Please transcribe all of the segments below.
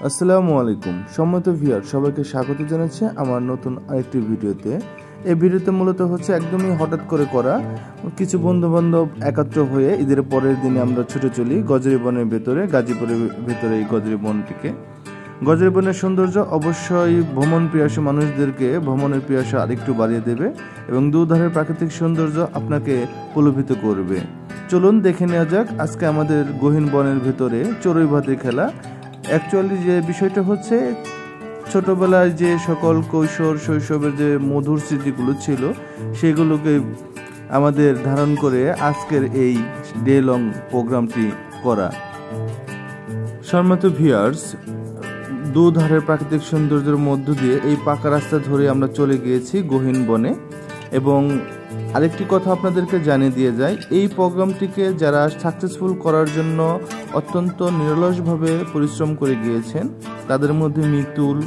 আসসালামু আলাইকুম। সম্মত ভিয়ার সবাইকে স্বাগত জানাচ্ছি আমার নতুন আরেকটি ভিডিওতে। এই ভিডিওতে মূলত হচ্ছে একদমই হঠাৎ করে করা কিছু বন্ধু বান্ধব একাত্র হয়ে ঈদের পরের দিনে আমরা ছুটে চলি গজরি বনের ভেতরে, গাজীপুরের ভেতরে এই গজরি বনটিকে। গজরি বনের সৌন্দর্য অবশ্যই ভ্রমণ পিয়াসী মানুষদেরকে ভ্রমণের পিয়াসা আরেকটু বাড়িয়ে দেবে এবং দুধারের প্রাকৃতিক সৌন্দর্য আপনাকে প্রলোভিত করবে। চলুন দেখে নেওয়া যাক, আজকে আমাদের গহীন বনের ভেতরে চড়ুই ভাতের খেলা অ্যাকচুয়ালি যে বিষয়টা হচ্ছে, ছোটবেলায় যে সকল কৈশোর শৈশবের যে মধুর স্মৃতিগুলো ছিল, সেগুলোকে আমাদের ধারণ করে আজকের এই ডে লং প্রোগ্রামটি করা। সম্মত ভিয়ার্স দুধারের প্রাকৃতিক সৌন্দর্যের মধ্য দিয়ে এই পাকা রাস্তা ধরে আমরা চলে গিয়েছি গহীন বনে। এবং আরেকটি কথা আপনাদেরকে জানিয়ে দিয়ে যায় এই প্রোগ্রামটিকে যারা সাকসেসফুল করার জন্য অত্যন্ত নিরলসভাবে পরিশ্রম করে গিয়েছেন, তাদের মধ্যে মিতুল,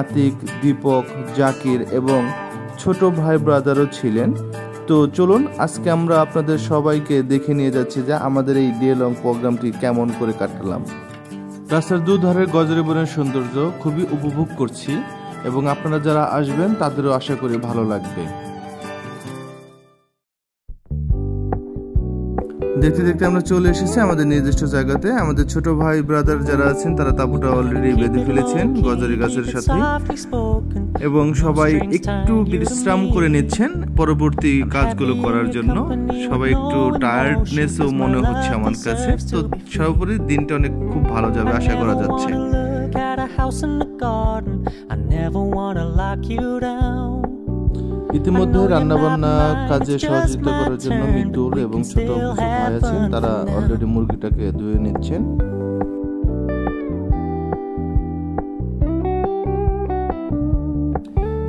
আতিক, দীপক, জাকির এবং ছোট ভাই ব্রাদারও ছিলেন। তো চলুন, আজকে আমরা আপনাদের সবাইকে দেখে নিয়ে যাচ্ছি যে আমাদের এই ডে লং প্রোগ্রামটি কেমন করে কাটালাম। রাস্তার দুধারের গজরে বনের সৌন্দর্য খুবই উপভোগ করছি এবং আপনারা যারা আসবেন, তাদেরও আশা করি ভালো লাগবে। দেখতে দেখতে আমরা চলে এসেছি আমাদের নির্দিষ্ট জায়গাতে। আমাদের ছোট ভাই ব্রাদার যারা আছেন, তারা তাঁবুটা অলরেডি বেঁধে ফেলেছেন, গজারি গাছের সাথে। এবং সবাই একটু বিশ্রাম করে নিচ্ছেন পরবর্তী কাজগুলো করার জন্য। সবাই একটু টায়ার্ডনেসও মনে হচ্ছে আমার কাছে। তো সর্বোপরি দিনটা অনেক খুব ভালো যাবে, আশা করা যাচ্ছে। ইতিমধ্যে রান্নাবান্না কাজে সহযোগিতা করার জন্য মিতুল এবং ছোট ভাই আছেন। তারা অলরেডি মুরগিটাকে ধুয়ে নিচ্ছেন।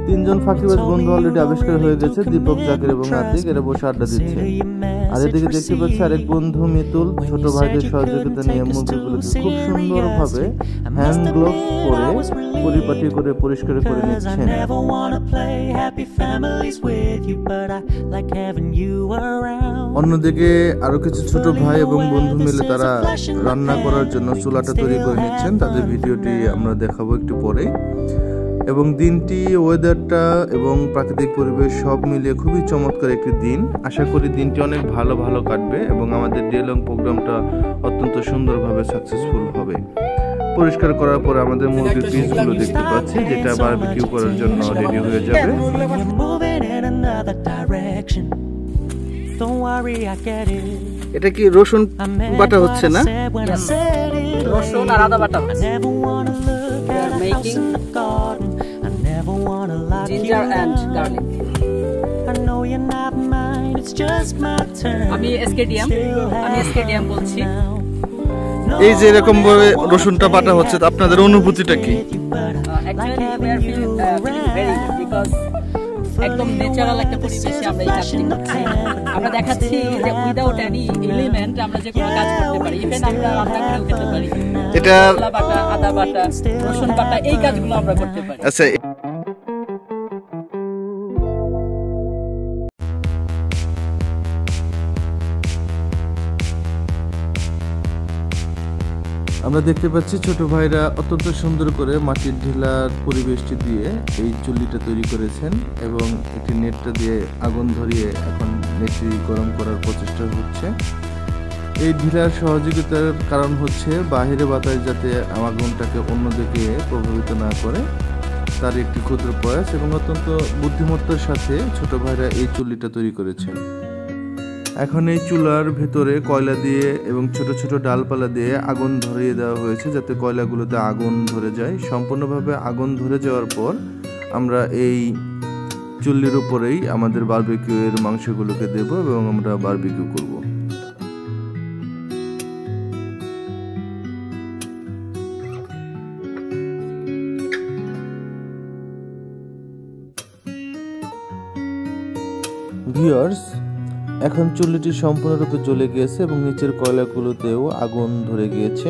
তিনজন ফাঁকিবাজ বন্ধু অলরেডি আবিষ্কার হয়ে গেছে। দীপক জাকির এবং আতিক এরা বসে আড্ডা দিচ্ছে আর এদিকে দেখতে পাচ্ছি আরেক বন্ধু মিতুল ছোট ভাইদের সহযোগিতা নিয়ে মুরগিগুলোকে খুব সুন্দরভাবে হ্যান্ড গ্লোভস পরে পরিপাটি করে পরিষ্কার করে নিচ্ছেন। অন্যদিকে আরও কিছু ছোট ভাই এবং বন্ধু মিলে তারা রান্না করার জন্য চুলাটা তৈরি করে নিচ্ছেন। তাদের ভিডিওটি আমরা দেখাবো একটু পরে এবং দিনটি ওয়েদারটা এবং প্রাকৃতিক পরিবেশ সব মিলিয়ে খুবই চমৎকার একটি দিন। আশা করি দিনটি অনেক ভালো ভালো কাটবে এবং আমাদের ডেলং প্রোগ্রামটা অত্যন্ত সুন্দরভাবে সাকসেসফুল হবে। পরিষ্কার করার পর আমাদের মুরগির পিসগুলো দেখতে পাচ্ছি, যেটা বারবিকিউ করার জন্য রেডি হয়ে যাবে। এটা কি রসুন বাটা হচ্ছে না? রসুন আর আদা বাটা making ginger and garlic. আমি এসকেডিয়াম আমি এসকেডিয়াম বলছি। এই যে এরকম ভাবে রসুনটা বাটা হচ্ছে তো আপনাদের অনুভূতিটা কি? একদম ন্যাচারাল একটা পরিবেশে আমরা এই কাজটি করছি। আমরা দেখাচ্ছি যে উইদাউট এনি এলিমেন্ট আমরা যে কোনো কাজ করতে পারি ইভেন আমরা রান্না করেও খেতে পারি। এটা আদা বাটা রসুন বাটা এই কাজগুলো আমরা করতে পারি। আচ্ছা আমরা দেখতে পাচ্ছি ছোট ভাইরা অত্যন্ত সুন্দর করে মাটির ঢিলার পরিবেশটি দিয়ে এই চুল্লিটা তৈরি করেছেন এবং একটি নেটটা দিয়ে আগুন ধরিয়ে এখন নেটটি গরম করার প্রচেষ্টা হচ্ছে। এই ঢিলার সহযোগিতার কারণ হচ্ছে বাহিরে বাতাস যাতে আগুনটাকে অন্যদিকে প্রভাবিত না করে, তার একটি ক্ষুদ্র প্রয়াস এবং অত্যন্ত বুদ্ধিমত্তার সাথে ছোট ভাইরা এই চুল্লিটা তৈরি করেছেন। এখন এই চুলার ভেতরে কয়লা দিয়ে এবং ছোট ছোট ডালপালা দিয়ে আগুন ধরিয়ে দেওয়া হয়েছে যাতে কয়লাগুলোতে আগুন ধরে যায়। সম্পূর্ণভাবে আগুন ধরে যাওয়ার পর আমরা এই চুল্লির উপরেই আমাদের বারবিকিউ এর মাংসগুলোকে দেব এবং আমরা বারবিকিউ করব। ভিউয়ার্স এখন চুল্লিটি সম্পূর্ণরূপে জ্বলে গিয়েছে এবং নিচের কয়লাগুলোতেও আগুন ধরে গিয়েছে।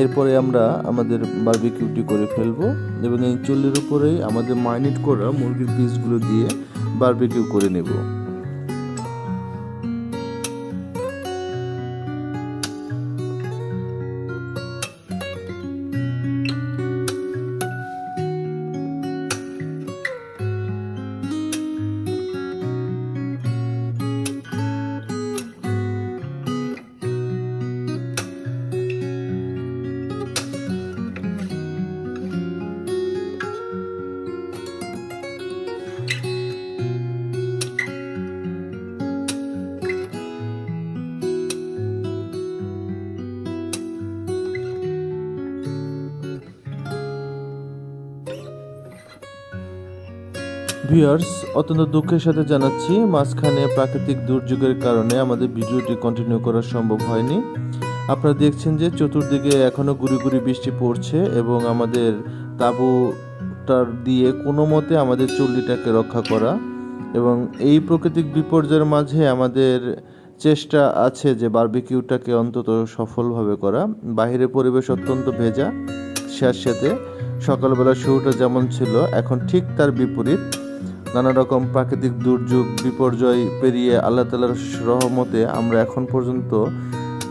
এরপরে আমরা আমাদের বার্বিকিউটি করে ফেলব এবং এই চুল্লির উপরেই আমাদের মাইনেট করা মুরগির পিসগুলো দিয়ে বার্বিকিউ করে নেব। ভিউয়ার্স অত্যন্ত দুঃখের সাথে জানাচ্ছি, মাঝখানে প্রাকৃতিক দুর্যোগের কারণে আমাদের ভিডিওটি কন্টিনিউ করা সম্ভব হয়নি। আপনারা দেখছেন যে চতুর্দিকে এখনও গুড়ি গুড়ি বৃষ্টি পড়ছে এবং আমাদের তাঁবুটার দিয়ে কোনো মতে আমাদের চুল্লিটাকে রক্ষা করা এবং এই প্রাকৃতিক বিপর্যয়ের মাঝে আমাদের চেষ্টা আছে যে বারবিকিউটাকে অন্তত সফলভাবে করা। বাহিরের পরিবেশ অত্যন্ত ভেজা স্যাঁতস্যাঁতে সকালবেলা শুরুটা যেমন ছিল, এখন ঠিক তার বিপরীত। নানা রকম প্রাকৃতিক দুর্যোগ বিপর্যয় পেরিয়ে আল্লাহ তালার রহমতে আমরা এখন পর্যন্ত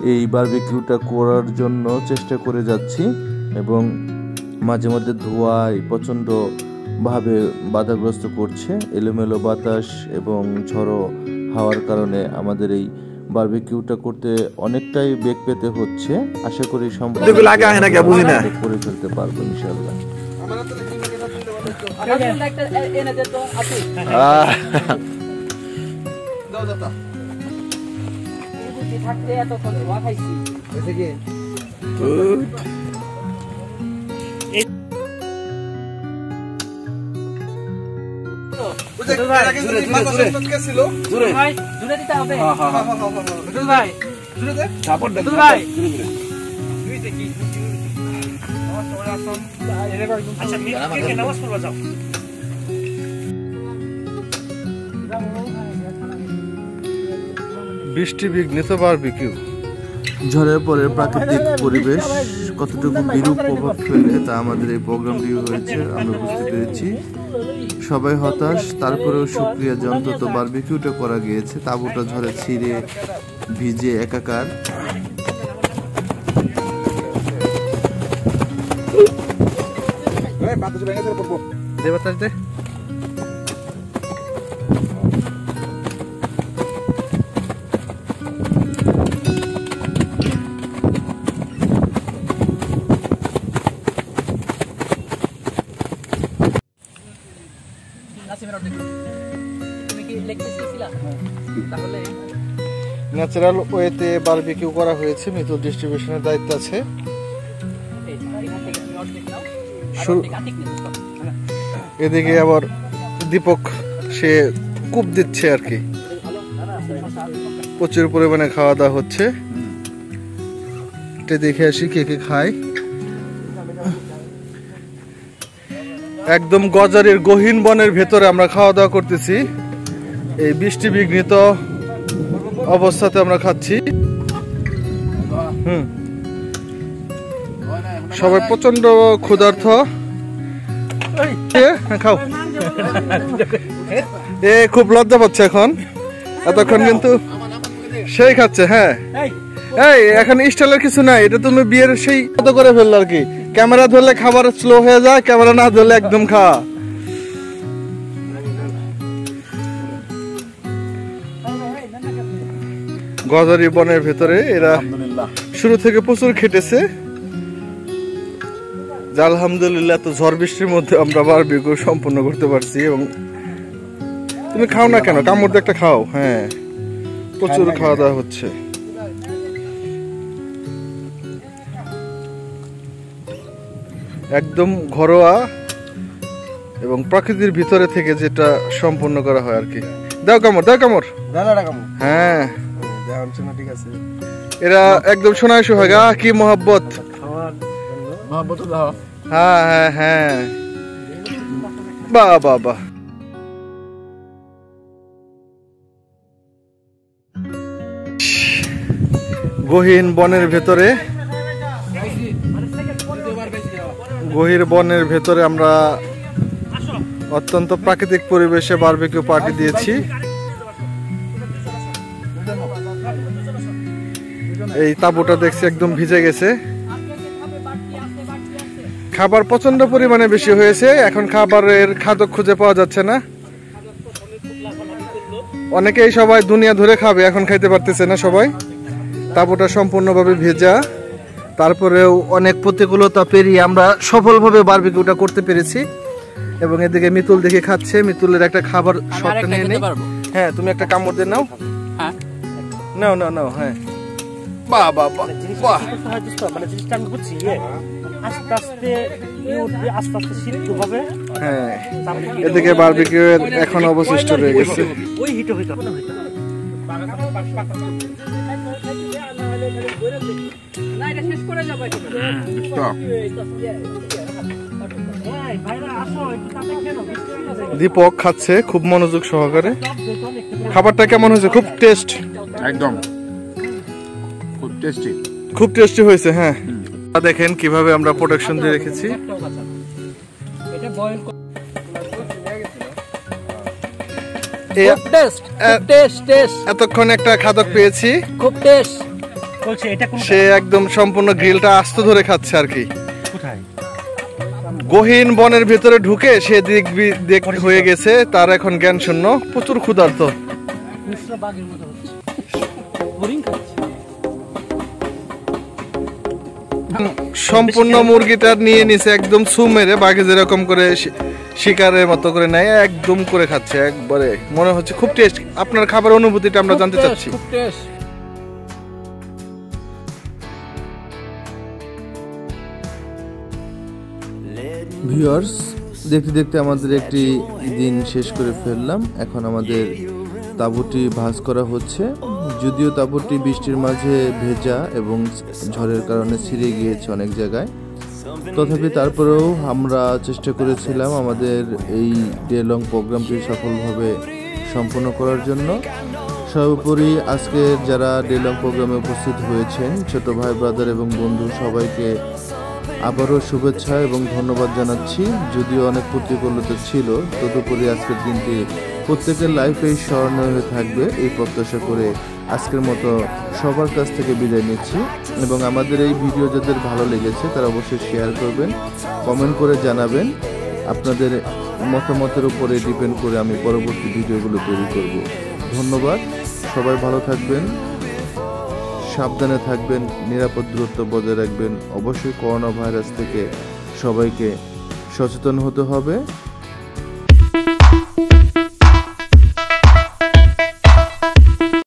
এই বারবিকিউটা করার জন্য চেষ্টা করে যাচ্ছি এবং মাঝে মধ্যে ধোঁয়ায় প্রচণ্ডভাবে বাধাগ্রস্ত করছে। এলোমেলো বাতাস এবং ঝড়ো হাওয়ার কারণে আমাদের এই বারবিকিউটা করতে অনেকটাই বেগ পেতে হচ্ছে। আশা করি সম্পূর্ণ। করে ফেলতে পারব ইনশাল্লাহ একটা এনে দে তো আপু এই বুদ্ধি থাকতে এতক্ষণ ধোয়া খাইছি ভাই বৃষ্টি বিঘ্নিত বারবিকিউ ঝড়ের পরে প্রাকৃতিক পরিবেশ কতটুকু বিরূপ প্রভাব ফেলে তা আমাদের এই প্রোগ্রামটি হয়েছে আমরা বুঝতে পেরেছি সবাই হতাশ তারপরেও সুক্রিয়া যন্ত্র তো বারবিকিউটা করা গিয়েছে তাঁবুটা ঝড়ে ছিঁড়ে ভিজে একাকার দে বাতাস ন্যাচারাল ওয়েতে বারবিকিউ করা হয়েছে মিতুল ডিস্ট্রিবিউশনের দায়িত্ব আছে। এদিকে আবার দীপক, সে কূপ দিচ্ছে আর কি। প্রচুর পরিমাণে খাওয়া দাওয়া হচ্ছে। এটা দেখে আসি কে কে খায়। একদম গজারের গহীন বনের ভেতরে আমরা খাওয়া দাওয়া করতেছি। এই বৃষ্টি বিঘ্নিত অবস্থাতে আমরা খাচ্ছি। হুম। সবাই প্রচণ্ড ক্ষুধার্থ এ, খাও। এ খুব লজ্জা পাচ্ছে এখন। এতক্ষণ কিন্তু সেই খাচ্ছে হ্যাঁ। এই এখন স্টাইলের কিছু নাই এটা তুমি বিয়ের সেই কত করে ফেলল আর কি। ক্যামেরা ধরলে খাবার স্লো হয়ে যায় ক্যামেরা না ধরলে একদম খাওয়া গজারি বনের ভেতরে এরা শুরু থেকে প্রচুর খেটেছে। আলহামদুলিল্লাহ তো ঝড় বৃষ্টির মধ্যে আমরা বারবিকিউ সম্পূর্ণ করতে পারছি এবং তুমি খাও না কেন? কামড় একটা খাও হ্যাঁ। প্রচুর খাওয়া দাওয়া হচ্ছে। একদম ঘরোয়া এবং প্রকৃতির ভিতরে থেকে যেটা সম্পূর্ণ করা হয় আর কি। দাও কামড় দাও কামড়। হ্যাঁ। এরা একদম শোনায় সোহাগা কি মোহাব্বত। হ্যাঁ হ্যাঁ হ্যাঁ। বাহ বাহ বাহ। গহীন বনের ভেতরে, গহীর বনের ভেতরে আমরা অত্যন্ত প্রাকৃতিক পরিবেশে বারবিকিউ পার্টি দিয়েছি। এই তাঁবুটা দেখছি একদম ভিজে গেছে। খাবার প্রচণ্ড পরিমাণে বেশি হয়েছে। এখন খাবারের খাদক খুঁজে পাওয়া যাচ্ছে না। অনেকেই সবাই দুনিয়া ধরে খাবে এখন খাইতে পারতেছে না সবাই। তাঁবুটা সম্পূর্ণভাবে ভেজা। তারপরেও অনেক প্রতিকূলতা পেরিয়ে আমরা সফলভাবে বারবিকিউটা করতে পেরেছি। এবং এদিকে মিতুল দেখে খাচ্ছে। মিতুলের একটা খাবার আরেকটা নিয়ে নেই। হ্যাঁ তুমি একটা কামড় দিয়ে নাও। হ্যাঁ। নাও নাও নাও হ্যাঁ। বাহ বাহ বাহ বাহ। মানে জিনিসটা আমি বুঝছি ইয়ে আস্তে আস্তে আস্তে আস্তে সিদ্ধ হবে হ্যাঁ এদিকে বারবিকিউ এখন অবশিষ্ট রয়ে গেছে। ওই হিটে। দীপক খাচ্ছে খুব মনোযোগ সহকারে। খাবারটা কেমন হয়েছে? খুব টেস্ট একদম। টেস্টি খুব টেস্টি হয়েছে হ্যাঁ। দেখেন কীভাবে আমরা প্রোটেকশন দিয়ে রেখেছি। এতক্ষণ একটা খাদক পেয়েছি। খুব টেস্ট বলছে এটা কোন সে একদম সম্পূর্ণ গ্রিলটা আস্ত ধরে খাচ্ছে আর কি। কোথায়? গহীন বনের ভিতরে ঢুকে সে দিক হয়ে গেছে তার এখন জ্ঞান শূন্য প্রচুর ক্ষুধার্ত। সম্পূর্ণ মুরগিটা নিয়ে নিছে একদম সু মেরে বাঘে যেরকম করে শিকারের মতো করে নেয় একদম করে খাচ্ছে একবারে। মনে হচ্ছে খুব টেস্ট। আপনার খাবার অনুভূতিটা আমরা জানতে চাচ্ছি। খুব টেস্ট। ভিউয়ার্স দেখতে দেখতে আমাদের একটি দিন শেষ করে ফেললাম। এখন আমাদের তাঁবুটি ভাঁজ করা হচ্ছে। যদিও তাঁবুটি বৃষ্টির মাঝে ভেজা এবং ঝড়ের কারণে ছিঁড়ে গিয়েছে অনেক জায়গায়। তথাপি তারপরেও আমরা চেষ্টা করেছিলাম আমাদের এই ডে লং প্রোগ্রামটি সফলভাবে সম্পন্ন করার জন্য। সর্বোপরি আজকে যারা ডে লং প্রোগ্রামে উপস্থিত হয়েছেন, ছোট ভাই ব্রাদার এবং বন্ধু, সবাইকে আবারও শুভেচ্ছা এবং ধন্যবাদ জানাচ্ছি। যদিও অনেক প্রতিকূলতা ছিল, তদুপরি আজকের দিনটি প্রত্যেকের লাইফেই স্মরণীয় হয়ে থাকবে, এই প্রত্যাশা করে আজকের মতো সবার কাছ থেকে বিদায় নিচ্ছি এবং আমাদের এই ভিডিও যাদের ভালো লেগেছে তারা অবশ্যই শেয়ার করবেন কমেন্ট করে জানাবেন। আপনাদের মতামতের উপরে ডিপেন্ড করে আমি পরবর্তী ভিডিওগুলো তৈরি করব। ধন্যবাদ, সবাই ভালো থাকবেন, সাবধানে থাকবেন, নিরাপদ দূরত্ব বজায় রাখবেন। অবশ্যই করোনা ভাইরাস থেকে সবাইকে সচেতন হতে হবে।